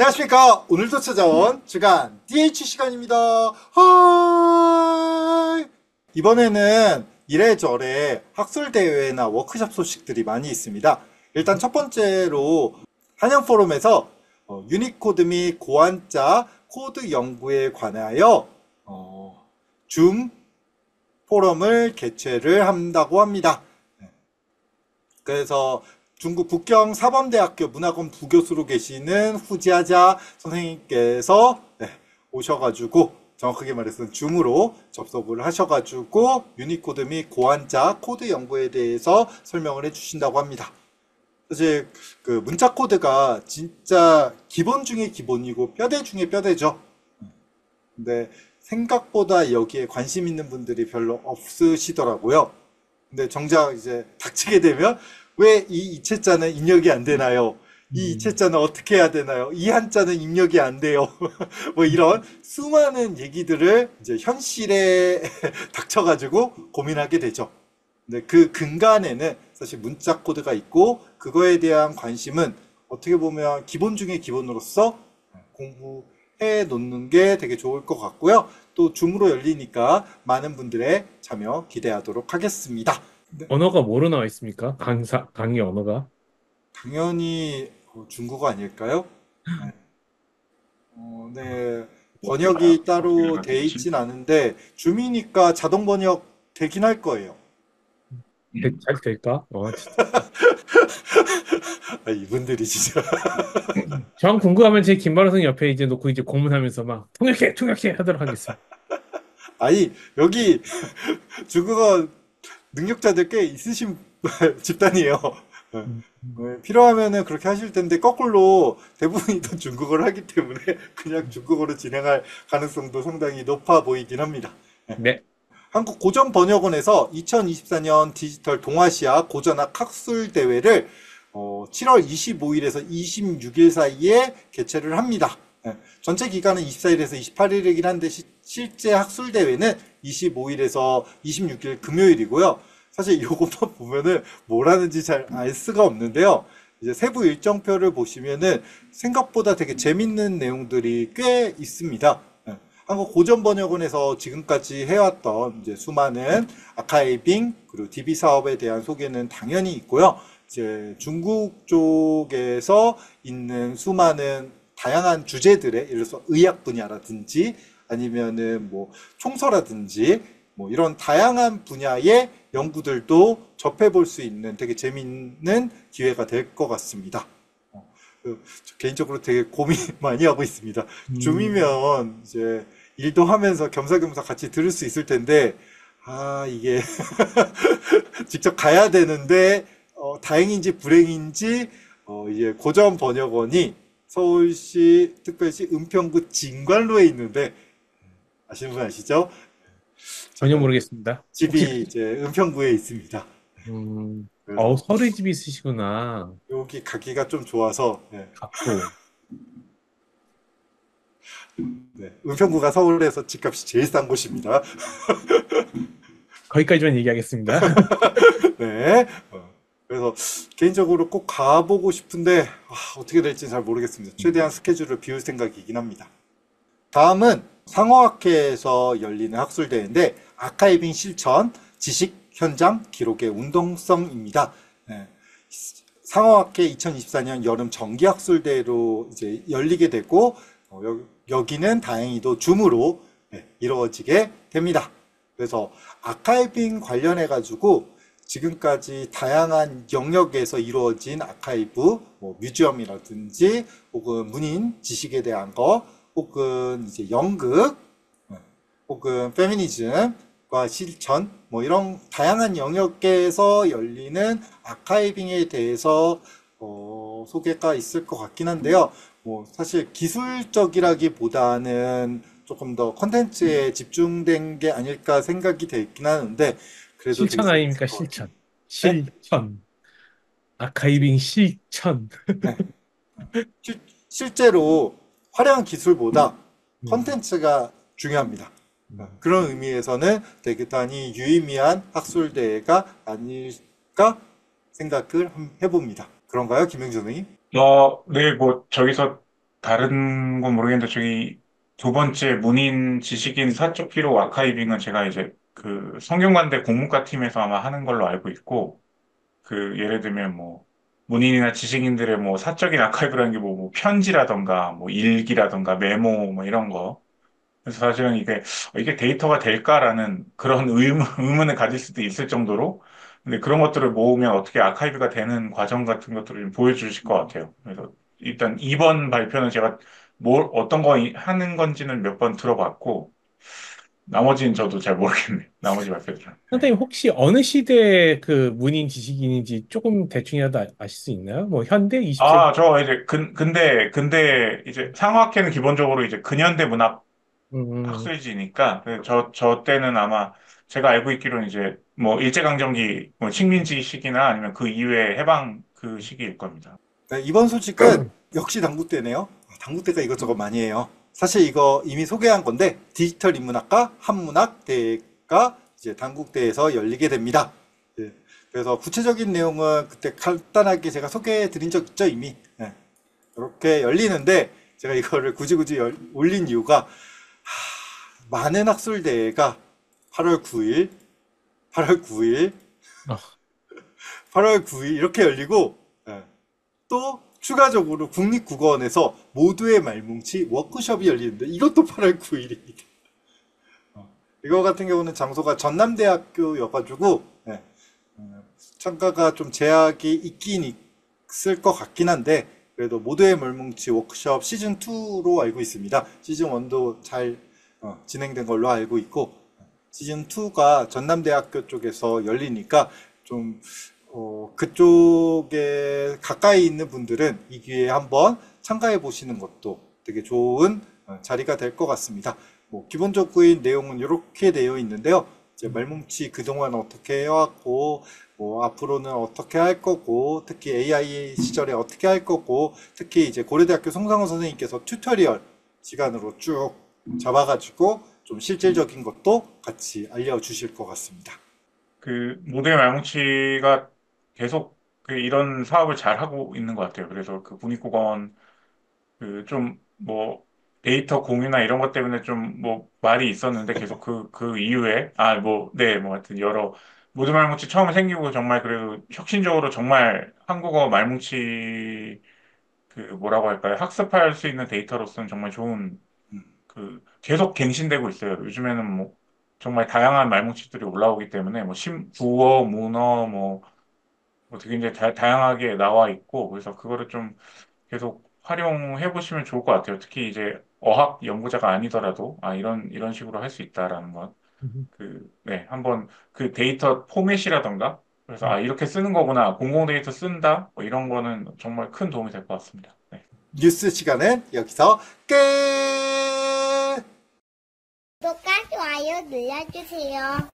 안녕하십니까. 오늘도 찾아온 주간 DH 시간입니다. Hi! 이번에는 이래저래 학술대회나 워크숍 소식들이 많이 있습니다. 일단 첫 번째로 한양포럼에서 어, 유니코드 및 고한자 코드 연구에 관하여 어, 줌 포럼을 개최를 한다고 합니다. 네. 그래서 중국 북경 사범대학교 문화관 부교수로 계시는 후지아자 선생님께서 네, 오셔가지고 정확하게 말해서 줌으로 접속을 하셔가지고 유니코드 및 고한자 코드 연구에 대해서 설명을 해주신다고 합니다. 사실 그 문자 코드가 진짜 기본 중에 기본이고 뼈대 중에 뼈대죠. 근데 생각보다 여기에 관심 있는 분들이 별로 없으시더라고요. 근데 정작 이제 닥치게 되면 왜 이 이체자는 입력이 안 되나요? 이 음. 이체자는 어떻게 해야 되나요? 이 한자는 입력이 안 돼요. 뭐 이런 수많은 얘기들을 이제 현실에 닥쳐가지고 고민하게 되죠. 근데 그 근간에는 사실 문자 코드가 있고 그거에 대한 관심은 어떻게 보면 기본 중에 기본으로서 공부해 놓는 게 되게 좋을 것 같고요. 또 줌으로 열리니까 많은 분들의 참여 기대하도록 하겠습니다. 언어가 뭐로 나와 있습니까? 강사, 강의 언어가? 당연히 어, 중국어 아닐까요? 네. 어, 네. 번역이 따로 돼 있진 않은데 줌이니까 자동 번역 되긴 할 거예요. 되- 잘 될까? 어, 진짜. 아, 이분들이 진짜 전 궁금하면 제 김바로 선생 옆에 이제 놓고 이제 고문하면서 막 통역해, 통역해 하도록 하겠습니다. 아니 여기 중국어 능력자들 꽤 있으신 집단이에요. 네. 네, 필요하면은 그렇게 하실 텐데 거꾸로 대부분이 다 중국어를 하기 때문에 그냥 중국어로 진행할 가능성도 상당히 높아 보이긴 합니다. 네. 한국 고전 번역원에서 2024년 디지털 동아시아 고전학 학술 대회를 어, 7월 25일에서 26일 사이에 개최를 합니다. 예, 전체 기간은 24일에서 28일이긴 한데 시- 실제 학술 대회는 25일에서 26일 금요일이고요. 사실 이것만 보면은 뭘 하는지 잘 알 수가 없는데요. 이제 세부 일정표를 보시면은 생각보다 되게 재밌는 내용들이 꽤 있습니다. 예. 한국 고전 번역원에서 지금까지 해왔던 이제 수많은 아카이빙 그리고 DB 사업에 대한 소개는 당연히 있고요. 이제 중국 쪽에서 있는 수많은 다양한 주제들의 예를 들어서 의학 분야라든지 아니면은 뭐 총서라든지 뭐 이런 다양한 분야의 연구들도 접해볼 수 있는 되게 재밌는 기회가 될 것 같습니다. 어, 그, 저 개인적으로 되게 고민 많이 하고 있습니다. 음. 줌이면 이제 일도 하면서 겸사겸사 같이 들을 수 있을 텐데, 아, 이게 직접 가야 되는데, 어, 다행인지 불행인지, 어, 이제 고전 번역원이 서울시 특별시 은평구 진관로에 있는데, 아시는 분 아시죠? 전혀 모르겠습니다. 집이 이제 은평구에 있습니다. 음, 그래서 어, 서울에 집이 있으시구나. 여기 가기가 좀 좋아서, 네, 갖고. 네. 은평구가 서울에서 집값이 제일 싼 곳입니다. 거기까지만 얘기하겠습니다. 네. 어, 그래서 개인적으로 꼭 가보고 싶은데 아, 어떻게 될지 잘 모르겠습니다. 최대한 스케줄을 비울 생각이긴 합니다. 다음은 상어학회에서 열리는 학술대회인데 아카이빙 실천, 지식, 현장, 기록의 운동성입니다. 네. 상어학회 2024년 여름 정기학술대회로 이제 열리게 되고 어, 여, 여기는 다행히도 줌으로 네, 이루어지게 됩니다. 그래서 아카이빙 관련해 가지고 지금까지 다양한 영역에서 이루어진 아카이브, 뭐 뮤지엄이라든지 혹은 문인 지식에 대한 거, 혹은 이제 연극, 어, 혹은 페미니즘과 실천, 뭐 이런 다양한 영역에서 열리는 아카이빙에 대해서 어, 소개가 있을 것 같긴 한데요. 뭐 사실 기술적이라기보다는 조금 더 컨텐츠에 집중된 게 아닐까 생각이 되긴 하는데 그래도 실천 아닙니까? 것 같아요. 실천. 실천. 아카이빙 실천. 실, 실제로 화려한 기술보다 음. 컨텐츠가 중요합니다. 음. 그런 의미에서는 대단히 유의미한 학술대회가 아닐까 생각을 함- 해봅니다. 그런가요, 김영준 선생님? 어, 네, 뭐, 저기서 다른 건 모르겠는데 저기 두 번째 문인 지식인 사적 기록 아카이빙은 제가 이제 그 성균관대 공문과 팀에서 아마 하는 걸로 알고 있고 그 예를 들면 뭐 문인이나 지식인들의 뭐 사적인 아카이브라는 게 뭐, 뭐 편지라던가 뭐 일기라던가 메모 뭐 이런 거 그래서 사실은 이게 이게 데이터가 될까라는 그런 의문, 의문을 가질 수도 있을 정도로 근데 그런 것들을 모으면 어떻게 아카이브가 되는 과정 같은 것들을 좀 보여주실 것 같아요. 그래서 일단 이번 발표는 제가 뭘 어떤 거 이- 하는 건지는 몇 번 들어봤고 나머지는 저도 잘 모르겠네요. 나머지 발표들은. 선생님 혹시 어느 시대의 그 문인 지식인인지 조금 대충이라도 아- 아실 수 있나요? 뭐 현대 20세기 아, 저 이제 근 근데 근데 이제 상학회는 기본적으로 이제 근현대 문학 음, 학술지니까 그 저, 저 때는 아마 제가 알고 있기로는 이제 뭐 일제강점기 뭐 식민지 시기나 아니면 그 이후에 해방 그 시기일 겁니다. 네, 이번 소식은 역시 당국대네요. 아, 당국대가 이것저것 많이 해요. 사실 이거 이미 소개한 건데 디지털 인문학과 한문학대가 이제 당국대에서 열리게 됩니다. 예, 그래서 구체적인 내용은 그때 간단하게 제가 소개해 드린 적 있죠 이미. 예, 이렇게 열리는데 제가 이거를 굳이 굳이 열- 올린 이유가 하, 많은 학술대회가 8월 9일, 8월 9일, 아. 8월 9일 이렇게 열리고 예, 또 추가적으로 국립국어원에서 모두의 말뭉치 워크숍이 열리는데 이것도 8월 9일입니다. 이거 같은 경우는 장소가 전남대학교여가지고 예, 어, 참가가 좀 제약이 있긴 있을 것 같긴 한데 그래도 모두의 말뭉치 워크숍 시즌 2로 알고 있습니다. 시즌 1도 잘 어, 진행된 걸로 알고 있고 시즌 2가 전남대학교 쪽에서 열리니까 좀 어, 그쪽에 가까이 있는 분들은 이 기회에 한번 참가해 보시는 것도 되게 좋은 어, 자리가 될 것 같습니다. 뭐 기본적인 내용은 이렇게 되어 있는데요. 이제 말뭉치 그동안 어떻게 해왔고, 뭐 앞으로는 어떻게 할 거고, 특히 AI 시절에 어떻게 할 거고, 특히 이제 고려대학교 송상호 선생님께서 tutorial 시간으로 쭉 잡아가지고 좀 실질적인 것도 같이 알려주실 것 같습니다. 그 모두의 말뭉치가 계속 그 이런 사업을 잘 하고 있는 것 같아요. 그래서 그 국립국어원 그좀뭐 데이터 공유나 이런 것 때문에 좀 뭐 말이 있었는데 계속 그 그 이후에 아 뭐 네 뭐 하여튼 여러 모두 말뭉치 처음에 생기고 정말 그래도 혁신적으로 정말 한국어 말뭉치 그 뭐라고 할까요? 학습할 수 있는 데이터로서는 정말 좋은 음. 그 계속 갱신되고 있어요. 요즘에는 뭐 정말 다양한 말뭉치들이 올라오기 때문에 뭐 심, 구어, 문어 뭐, 뭐 되게 이제 다, 다양하게 나와 있고 그래서 그거를 좀 계속 활용해 보시면 좋을 것 같아요. 특히 이제 어학 연구자가 아니더라도 아 이런 이런 식으로 할 수 있다라는 건 그, 네, 한번 그 데이터 포맷이라던가 그래서 아 이렇게 쓰는 거구나 공공 데이터 쓴다 뭐 이런 거는 정말 큰 도움이 될 것 같습니다. 네. 뉴스 시간은 여기서 끝! 구독과 좋아요 눌러주세요.